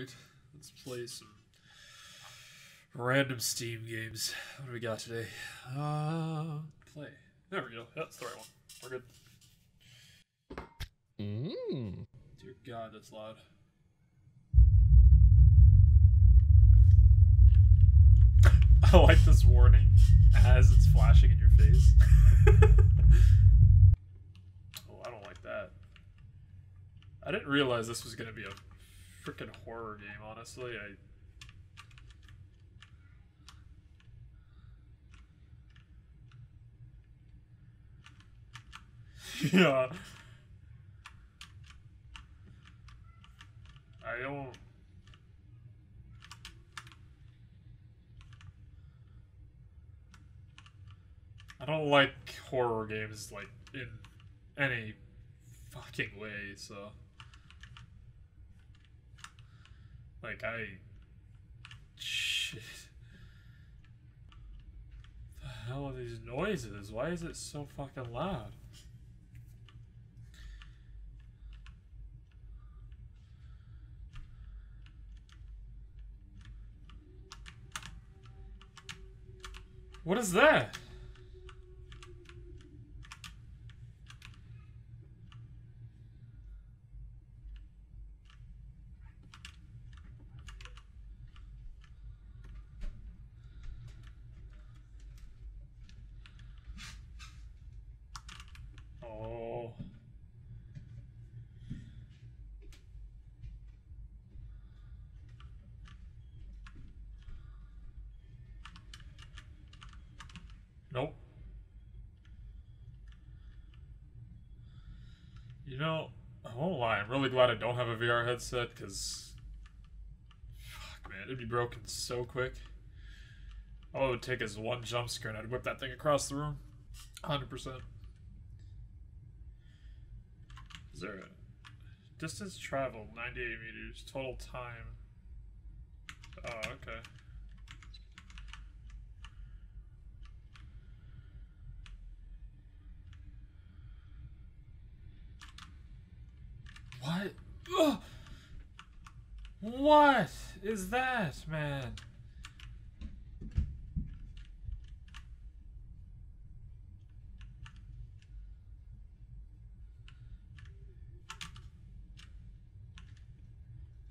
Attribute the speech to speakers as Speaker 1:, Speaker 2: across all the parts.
Speaker 1: Alright, let's play some random Steam games. What do we got today? Uh, play. There we go. That's the right one. We're good.
Speaker 2: Mm.
Speaker 1: Dear God, that's loud. I like this warning as it's flashing in your face. oh, I don't like that. I didn't realize this was gonna be a freaking horror game, honestly. I Yeah. I don't I don't like horror games like in any fucking way, so like I shit. The hell are these noises? Why is it so fucking loud? What is that? Know, I won't lie, I'm really glad I don't have a VR headset, because... Fuck, man, it'd be broken so quick. All it would take is one jump scare and I'd whip that thing across the room. 100%. Is there a... Distance traveled, 98 meters. Total time. Oh, okay. What? Ugh. What is that, man?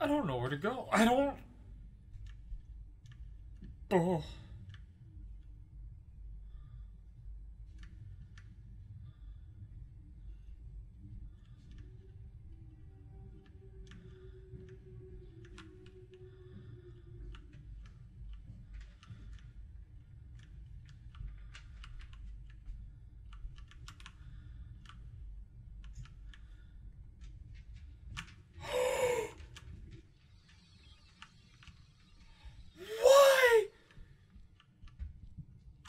Speaker 1: I don't know where to go. I don't. Oh. Why?